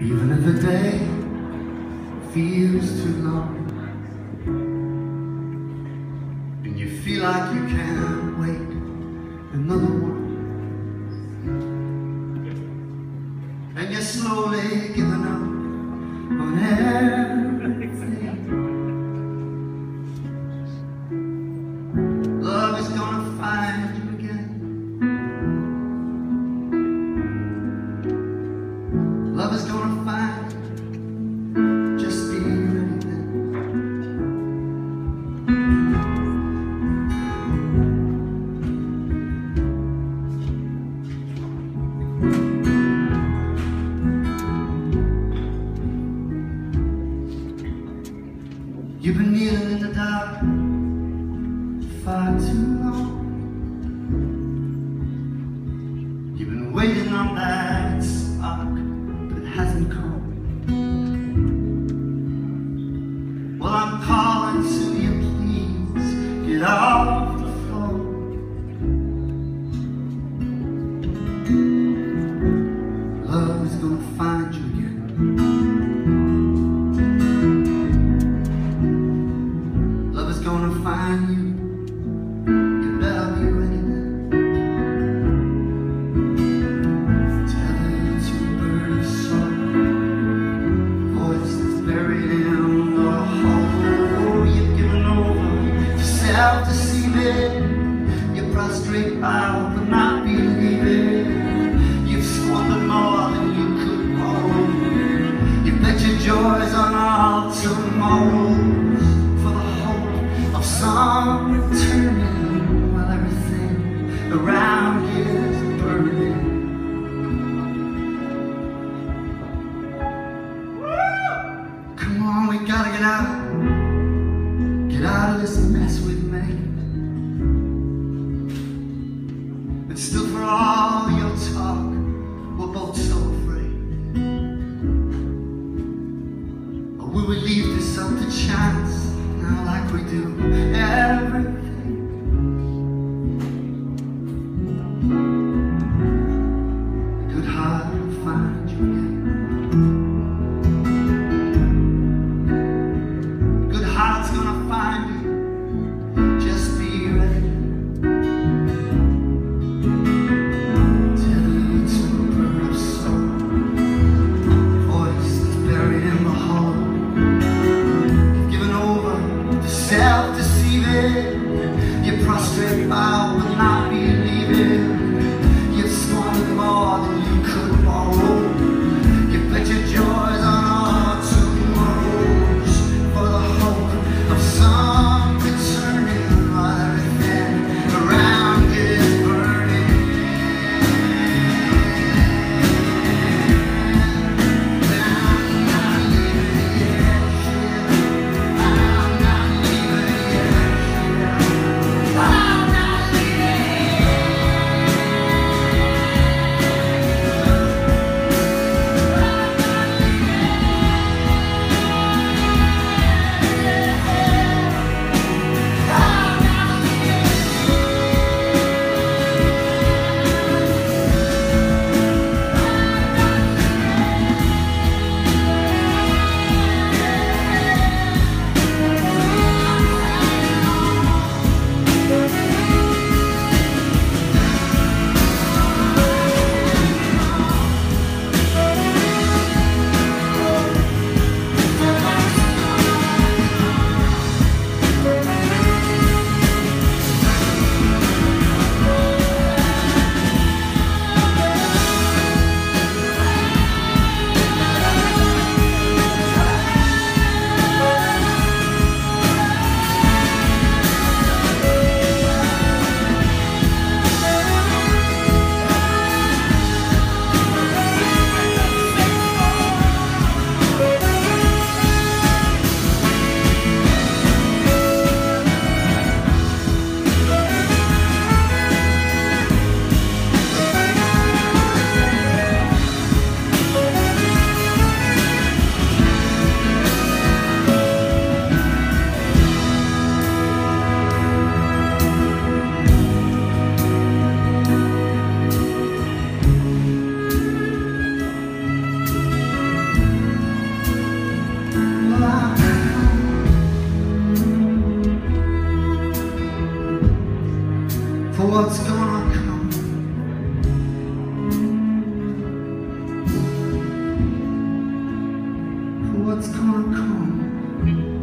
Even if the day feels too long And you feel like you can't wait another one And you're slowly giving up on everything You've been waiting on that spark, it hasn't come. Well, I'm calling to you, please get off the floor. Love is gonna find you again. Love is gonna find. You self-deceiving. You're prostrate bow but not believing. You've squandered more than you could borrow. You bet your joys on all tomorrows all your talk, we're both so afraid. Or will we leave this up to chance now, like we do everything? You prostrate bow but not what's gonna come.